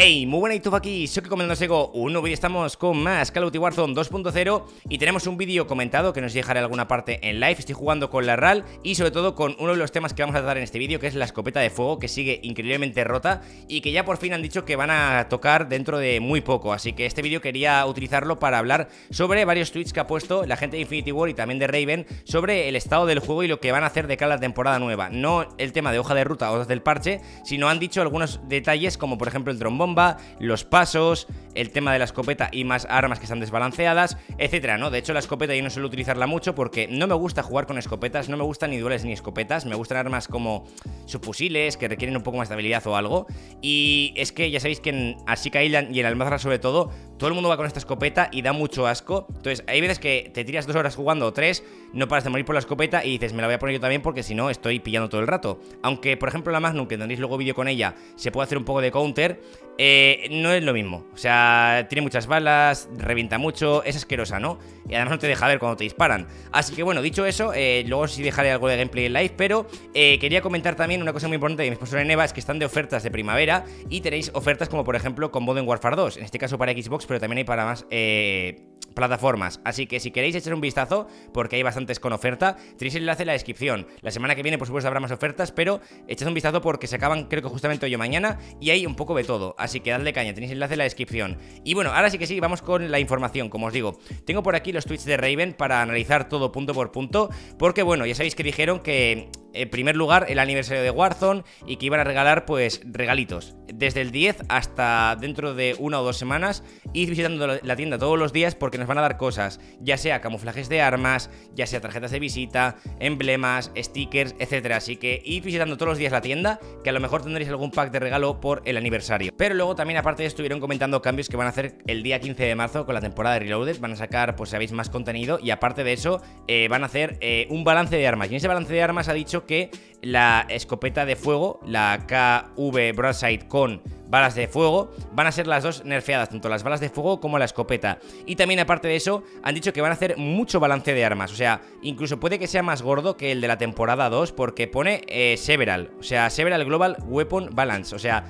Hey, muy buena YouTube aquí, soy que comentando Sego, un nuevo vídeo estamos con más Call of Duty Warzone 2.0 y tenemos un vídeo comentado que nos dejaré alguna parte en live, estoy jugando con la RAL y sobre todo con uno de los temas que vamos a tratar en este vídeo que es la escopeta de fuego que sigue increíblemente rota y que ya por fin han dicho que van a tocar dentro de muy poco, así que este vídeo quería utilizarlo para hablar sobre varios tweets que ha puesto la gente de Infinity War y también de Raven sobre el estado del juego y lo que van a hacer de cara a la temporada nueva, no el tema de hoja de ruta o del parche, sino han dicho algunos detalles como por ejemplo el trombón los pasos, el tema de la escopeta y más armas que están desbalanceadas, etcétera, ¿no? De hecho, la escopeta yo no suelo utilizarla mucho porque no me gusta jugar con escopetas, no me gustan ni dueles ni escopetas, me gustan armas como subfusiles que requieren un poco más de habilidad o algo. Y es que ya sabéis que en Ashika Island y en Almazra sobre todo, todo el mundo va con esta escopeta y da mucho asco. Entonces, hay veces que te tiras dos horas jugando o tres, no paras de morir por la escopeta y dices, me la voy a poner yo también porque si no estoy pillando todo el rato. Aunque, por ejemplo, la Magnum, que tendréis luego vídeo con ella, se puede hacer un poco de counter, eh, no es lo mismo. O sea, tiene muchas balas, revienta mucho, es asquerosa, ¿no? Y además no te deja ver cuando te disparan. Así que bueno, dicho eso, eh, luego sí dejaré algo de gameplay en live, pero eh, quería comentar también una cosa muy importante de mi sponsor en Eva, es que están de ofertas de primavera y tenéis ofertas como por ejemplo con Modern Warfare 2, en este caso para Xbox, pero también hay para más plataformas. Así que si queréis echar un vistazo, porque hay bastantes con oferta, tenéis el enlace en la descripción. La semana que viene, por supuesto, habrá más ofertas, pero echad un vistazo porque se acaban, creo que justamente hoy o mañana, y hay un poco de todo. Así que dadle caña, tenéis el enlace en la descripción. Y bueno, ahora sí que sí, vamos con la información, como os digo. Tengo por aquí los tweets de Raven para analizar todo punto por punto, porque bueno, ya sabéis que dijeron que en primer lugar el aniversario de Warzone y que iban a regalar pues regalitos. Desde el 10 hasta dentro de una o dos semanas, ir visitando la tienda todos los días porque nos van a dar cosas, ya sea camuflajes de armas, ya sea tarjetas de visita, emblemas, stickers, etcétera. Así que ir visitando todos los días la tienda, que a lo mejor tendréis algún pack de regalo por el aniversario. Pero luego también aparte estuvieron comentando cambios que van a hacer el día 15 de marzo con la temporada de Reloaded, van a sacar pues sabéis más contenido y aparte de eso eh, van a hacer eh, un balance de armas. Y en ese balance de armas ha dicho que la escopeta de fuego, la KV Broadside con balas de fuego, van a ser las dos nerfeadas, tanto las balas de fuego como la escopeta. Y también aparte de eso, han dicho que van a hacer mucho balance de armas, o sea, incluso puede que sea más gordo que el de la temporada 2 porque pone eh, Several, o sea, Several Global Weapon Balance, o sea,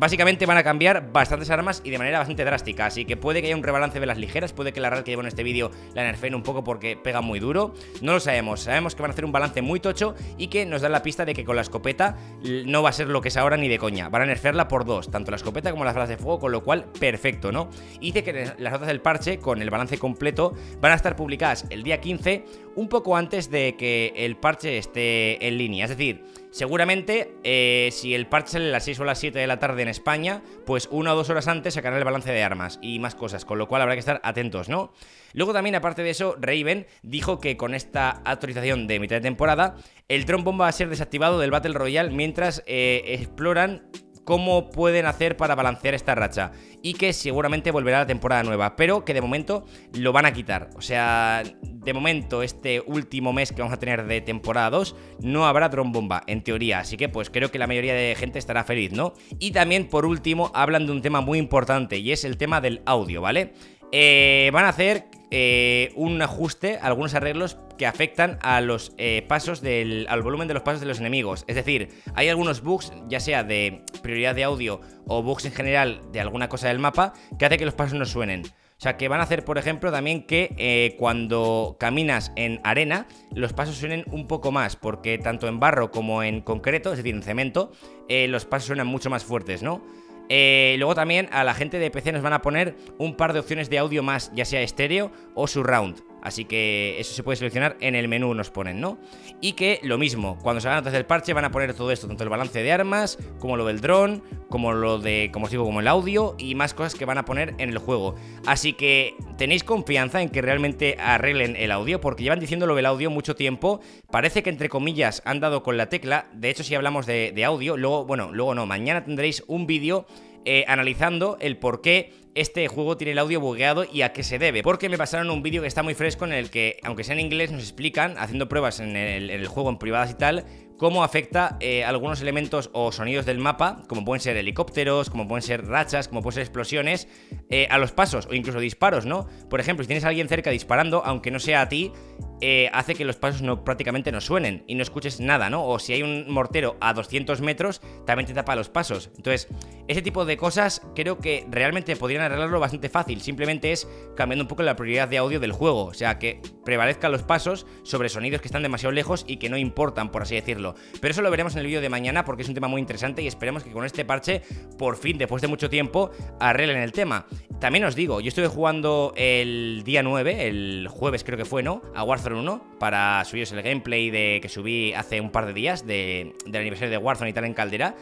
básicamente van a cambiar bastantes armas y de manera bastante drástica. Así que puede que haya un rebalance de las ligeras, puede que la RAL que llevo en este vídeo la nerfeen un poco porque pega muy duro. No lo sabemos, sabemos que van a hacer un balance muy tocho y que nos da la pista de que con la escopeta no va a ser lo que es ahora ni de coña. Van a nerfearla por dos, tanto la escopeta como las balas de fuego, con lo cual perfecto, ¿no? Y dice que las notas del parche, con el balance completo, van a estar publicadas el día 15, un poco antes de que el parche esté en línea. Es decir, Seguramente, eh, si el parche sale a las 6 o las 7 de la tarde en España, pues una o dos horas antes sacará el balance de armas y más cosas, con lo cual habrá que estar atentos, ¿no? Luego también, aparte de eso, Raven dijo que con esta actualización de mitad de temporada, el trombón va a ser desactivado del Battle Royale mientras eh, exploran cómo pueden hacer para balancear esta racha y que seguramente volverá a la temporada nueva, pero que de momento lo van a quitar. O sea, de momento este último mes que vamos a tener de temporada 2 no habrá dron bomba, en teoría, así que pues creo que la mayoría de gente estará feliz, ¿no? Y también por último hablan de un tema muy importante y es el tema del audio, ¿vale? Eh, van a hacer eh, un ajuste, algunos arreglos que afectan a los eh, pasos del, al volumen de los pasos de los enemigos. Es decir, hay algunos bugs, ya sea de prioridad de audio o bugs en general de alguna cosa del mapa, que hace que los pasos no suenen. O sea, que van a hacer, por ejemplo, también que eh, cuando caminas en arena, los pasos suenen un poco más, porque tanto en barro como en concreto, es decir, en cemento, los pasos suenan mucho más fuertes, ¿no? Eh, luego también a la gente de PC nos van a poner un par de opciones de audio más, ya sea estéreo o surround. Así que eso se puede seleccionar en el menú, nos ponen, ¿no? Y que lo mismo, cuando salgan notas del parche van a poner todo esto, tanto el balance de armas, como lo del dron, como lo de, como os digo, como el audio y más cosas que van a poner en el juego. Así que tenéis confianza en que realmente arreglen el audio, porque llevan diciéndolo del audio mucho tiempo. Parece que entre comillas han dado con la tecla. De hecho, si hablamos de audio, luego, bueno, luego no, mañana tendréis un vídeo eh, analizando el por qué este juego tiene el audio bugueado y a qué se debe. Porque me pasaron un vídeo que está muy fresco en el que, aunque sea en inglés, nos explican, haciendo pruebas en el, juego en privadas y tal, cómo afecta eh, algunos elementos o sonidos del mapa, como pueden ser helicópteros, como pueden ser rachas, como pueden ser explosiones, eh, a los pasos o incluso disparos, ¿no? Por ejemplo, si tienes a alguien cerca disparando, aunque no sea a ti, eh, hace que los pasos no, prácticamente no suenen y no escuches nada, ¿no? O si hay un mortero a 200 metros, también te tapa los pasos. Entonces, ese tipo de cosas creo que realmente podrían arreglarlo bastante fácil. Simplemente es cambiando un poco la prioridad de audio del juego. O sea, que prevalezcan los pasos sobre sonidos que están demasiado lejos y que no importan, por así decirlo. Pero eso lo veremos en el vídeo de mañana porque es un tema muy interesante y esperemos que con este parche, por fin, después de mucho tiempo, arreglen el tema. También os digo, yo estuve jugando el día 9, el jueves creo que fue, ¿no? A Warzone 1, para subiros el gameplay de que subí hace un par de días del aniversario de Warzone y tal en Caldera.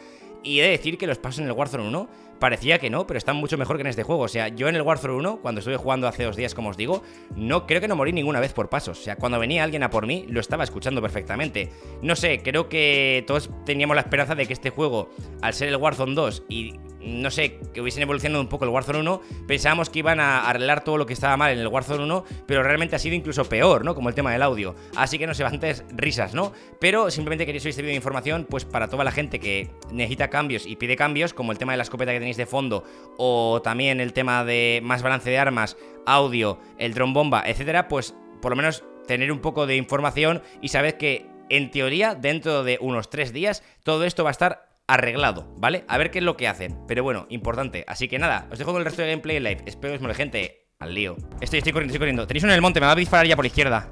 Y he de decir que los pasos en el Warzone 1 parecía que no, pero están mucho mejor que en este juego. O sea, yo en el Warzone 1, cuando estuve jugando hace dos días, como os digo, no creo que no morí ninguna vez por pasos. O sea, cuando venía alguien a por mí, lo estaba escuchando perfectamente. No sé, creo que todos teníamos la esperanza de que este juego, al ser el Warzone 2 y no sé, que hubiesen evolucionado un poco el Warzone 1, pensábamos que iban a arreglar todo lo que estaba mal en el Warzone 1, pero realmente ha sido incluso peor, ¿no? Como el tema del audio. Así que no sé, bastantes risas, ¿no? Pero simplemente quería subir este vídeo de información, pues para toda la gente que necesita cambios y pide cambios, como el tema de la escopeta que tenéis de fondo, o también el tema de más balance de armas, audio, el dron bomba, etcétera, pues por lo menos tener un poco de información y saber que en teoría, dentro de unos tres días, todo esto va a estar arreglado, ¿vale? A ver qué es lo que hacen. Pero bueno, importante. Así que nada, os dejo con el resto de gameplay live. Espero que os gente. Al lío. Estoy, estoy corriendo, estoy corriendo. Tenéis uno en el monte, me va a disparar ya por la izquierda.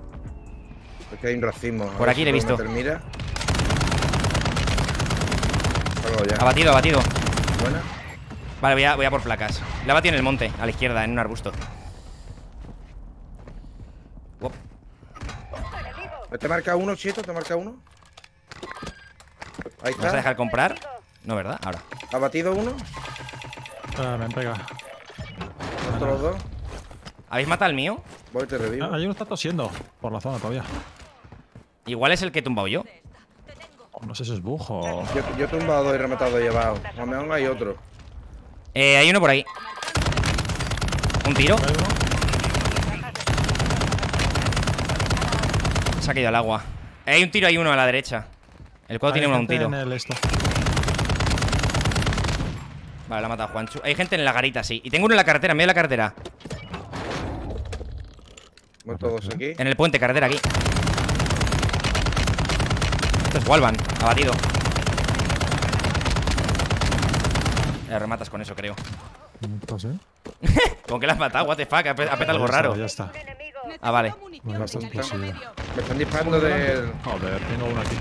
Que hay un racismo. Por aquí le he visto. Mira. Abatido, abatido. Buena. Vale, voy a, voy a por placas. Le ha batido en el monte, a la izquierda, en un arbusto. ¿Te marca uno, Chito? ¿Te marca uno? Ahí está. ¿Vas a dejar comprar? No, ¿verdad? Ahora. ¿Ha batido uno? Ah, me han pegado. ¿Otros dos? ¿Habéis matado al mío? Voy, te revivo. Ah, hay uno está tosiendo por la zona todavía. Igual es el que he tumbado yo. Oh, no sé si es bujo. Yo, yo he tumbado y rematado y llevado. A lo mejor hay otro. Eh, hay uno por ahí. ¿Un tiro? Se ha caído al agua. Hay un tiro, hay uno a la derecha. El cuadro tiene uno un tiro. Vale, la ha matado Juanchu. Hay gente en la garita, sí. Y tengo uno en la carretera, en medio de la carretera. todos aquí. En el puente, carretera aquí. Este es Walvan, abatido. Le rematas con eso, creo. ¿Con qué la has matado? What the fuck, apeta algo raro. Ya está. Ah, vale. Me están disparando del. Joder, tengo uno aquí.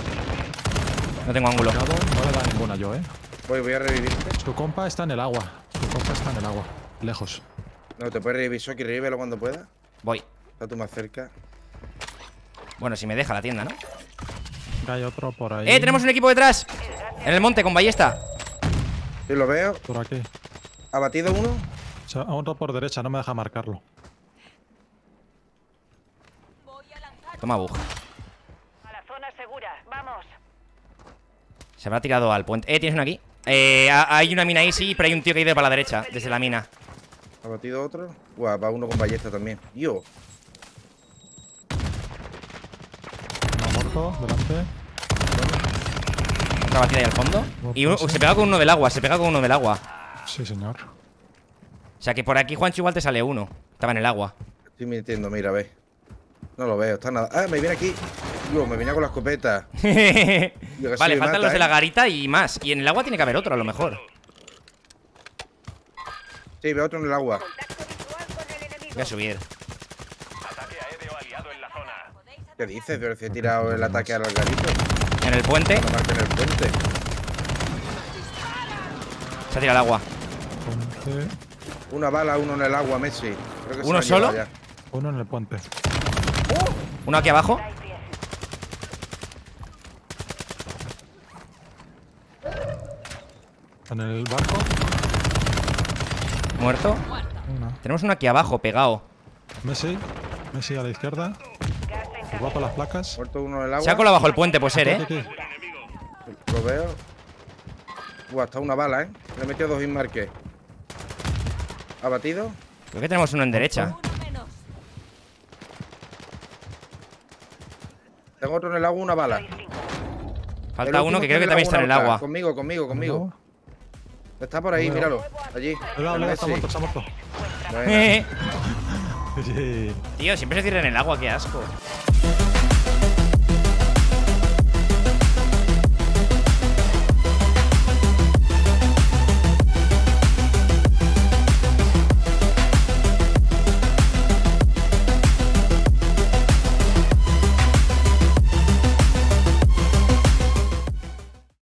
No tengo ángulo. No le da ninguna yo, eh. Voy, voy a revivirte. Su compa está en el agua. Su compa está en el agua. Lejos. No, te puedes revivir, Shoki, revívelo cuando pueda. Voy. Está tú más cerca. Bueno, si me deja la tienda, ¿no? Hay otro por ahí. ¡Eh! Tenemos un equipo detrás. En el monte, con ballesta. Sí, lo veo. Por aquí. ¿Ha batido uno? O sea, otro por derecha, no me deja marcarlo. Toma bug. A la zona segura, vamos. Se habrá tirado al puente. Eh, tienes uno aquí. Eh, hay una mina ahí, sí, pero hay un tío que ha ido para la derecha, desde la mina. ¿Ha batido otro? Guau, va uno con ballesta también. Yo. muerto, delante. Otra batida ahí al fondo. Y se pega con uno del agua, se pega con uno del agua. Sí, señor. O sea que por aquí, Juancho, igual te sale uno. Estaba en el agua. Estoy mintiendo, mira, ve. No lo veo, está nada. Ah, me viene aquí. Dios, me venía con la escopeta. vale, faltan los de la ¿eh? garita y más. Y en el agua tiene que haber otro, a lo mejor. Sí, veo otro en el agua. Voy a subir. ¿Qué dices? Pero si he tirado el ataque al garito. ¿En el puente? en el puente. Se ha tirado al agua. Una bala, uno en el agua, Messi. ¿Uno solo? Uno en el puente. Uno aquí abajo. En el barco. Muerto. Tenemos uno aquí abajo, pegado. Messi. Messi a la izquierda. Roto las placas. Muerto uno en el agua. Se ha colado bajo el puente, puede ser, ¿eh? Lo veo. Buah, está una bala, ¿eh? Le he metido dos inmarques. ¿Ha batido? Creo que tenemos uno en derecha. Tengo otro en el agua, una bala. Falta uno que creo que también está en el agua. Conmigo, conmigo, conmigo. Está por ahí, míralo. Allí. está muerto, está muerto. Tío, siempre se cierra en el agua, qué asco.